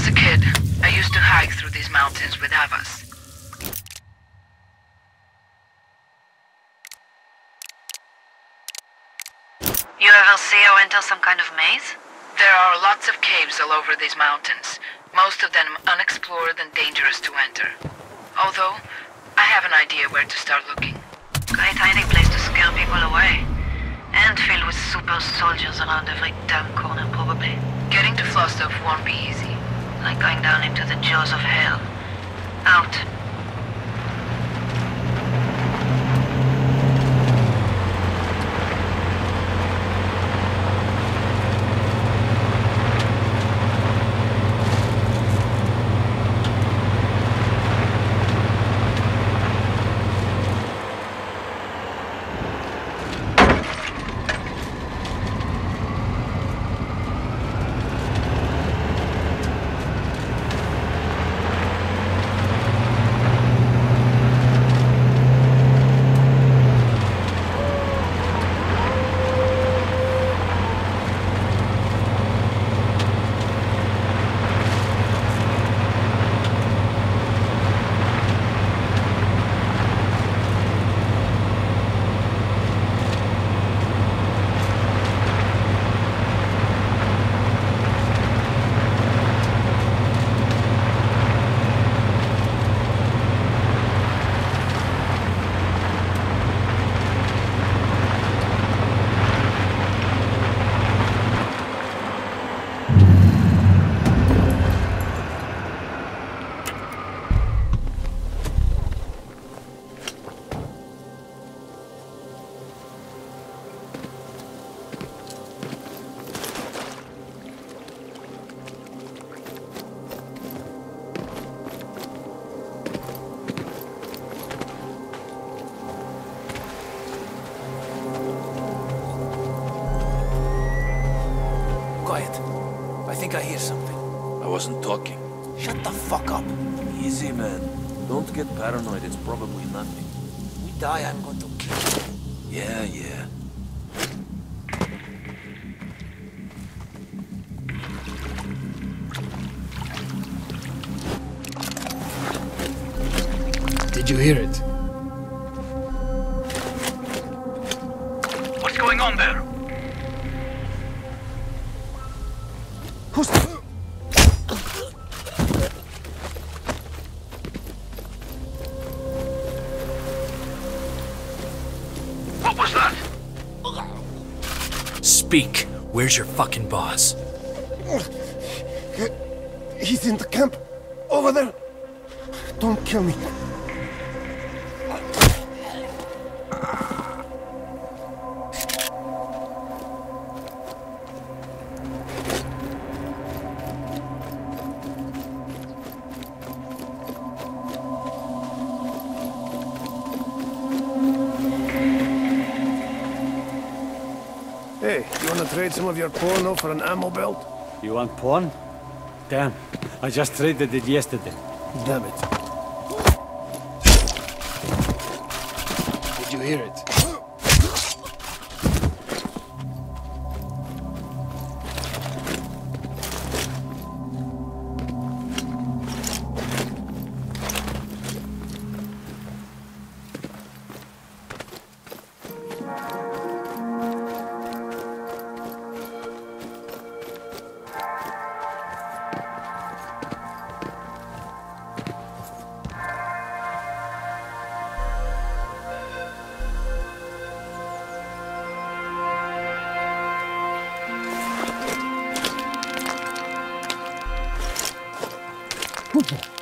was a kid, I used to hike through these mountains with Havas. You ever see or enter some kind of maze? There are lots of caves all over these mountains, most of them unexplored and dangerous to enter. Although, I have an idea where to start looking. Great hiding place to scare people away. And filled with super soldiers around every damn corner, probably. Getting to Flostov won't be easy. Like going down into the jaws of hell. Out. Quiet. I think I hear something. I wasn't talking. Shut the fuck up. Easy, man. Don't get paranoid. It's probably nothing. We die, I'm going to kill you. Yeah, yeah. Did you hear it? Speak. Where's your fucking boss? He's in the camp. Over there. Don't kill me. Hey, you wanna trade some of your porno for an ammo belt? You want porn? Damn, I just traded it yesterday. Damn it. Did you hear it? There?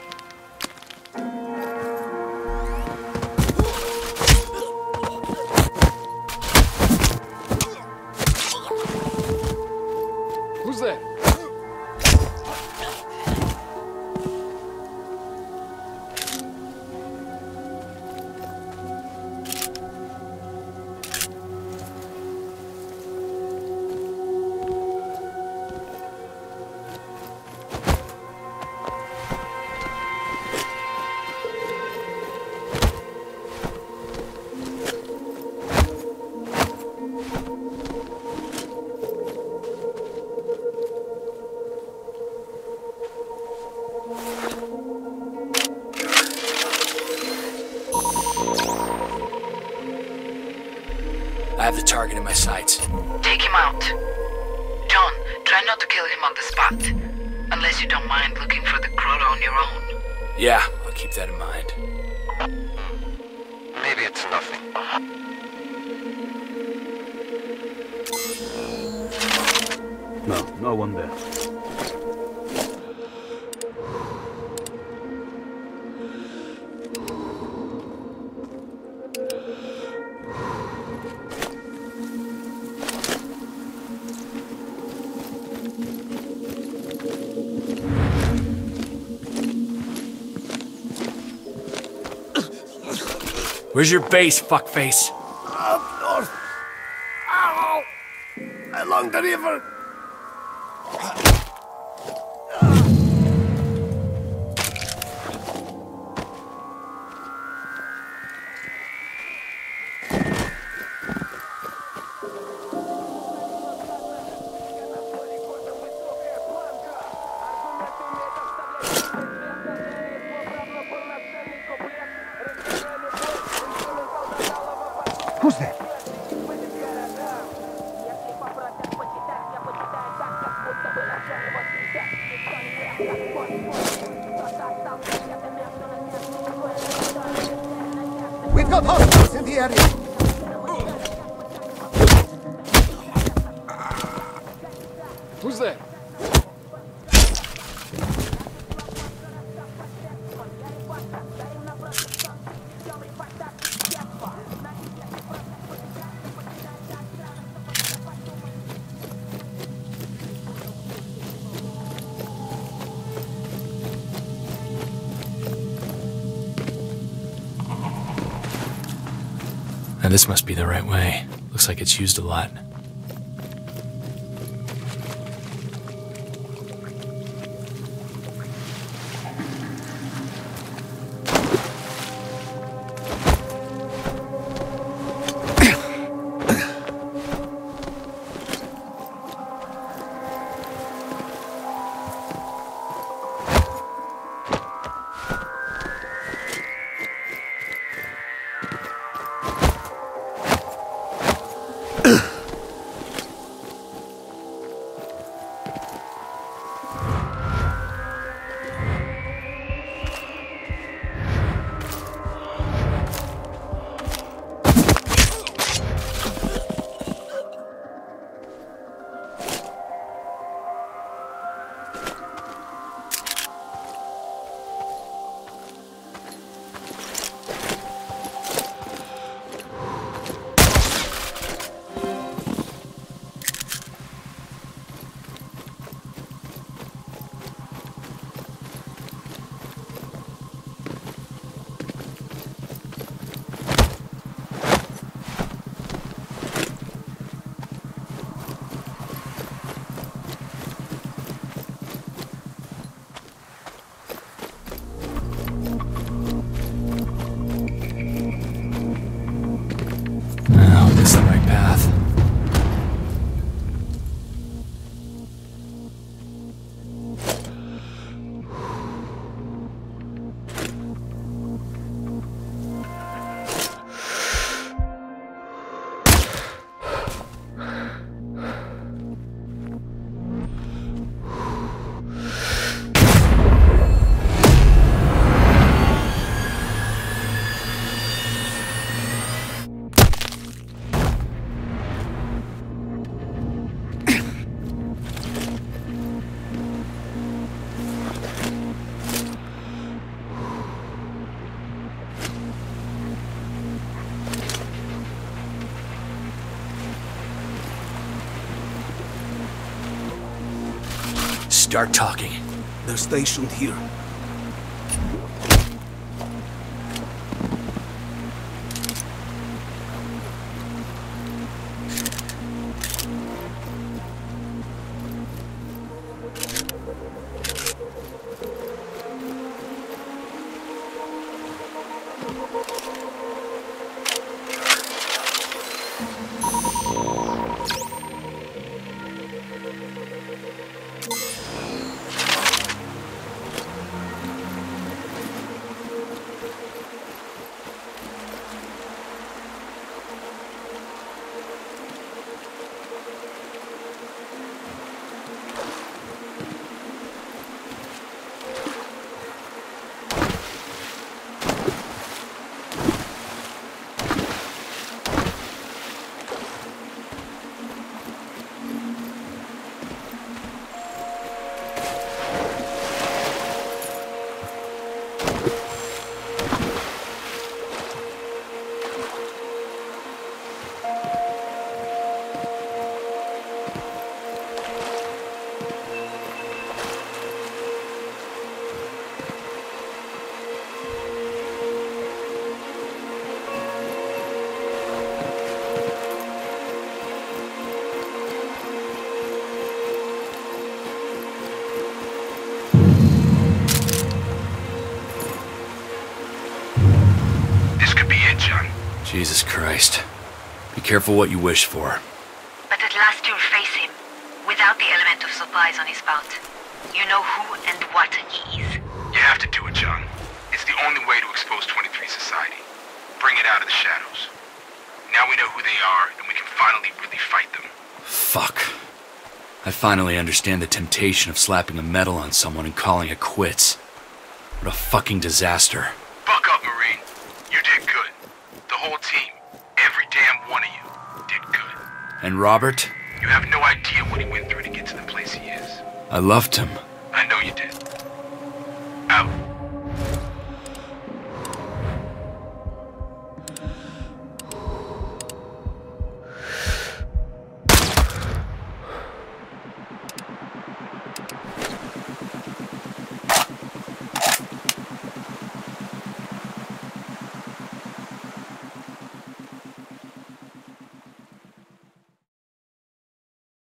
The target in my sights. Take him out. John, try not to kill him on the spot. Unless you don't mind looking for the Crota on your own. Yeah, I'll keep that in mind. Maybe it's nothing. No, no one there. Where's your base, fuckface? Up north. Ow! Along the river. Got hostiles in the. Who's there? Now this must be the right way. Looks like it's used a lot. Start talking. They're stationed here. you Christ. Be careful what you wish for. But at last you'll face him, without the element of surprise on his part. You know who and what he is. You have to do it, John. It's the only way to expose 23 society. Bring it out of the shadows. Now we know who they are, and we can finally really fight them. Fuck. I finally understand the temptation of slapping a medal on someone and calling it quits. What a fucking disaster. Buck up, Marine. You did good. The whole team, every damn one of you, did good. And Robert? You have no idea what he went through to get to the place he is. I loved him.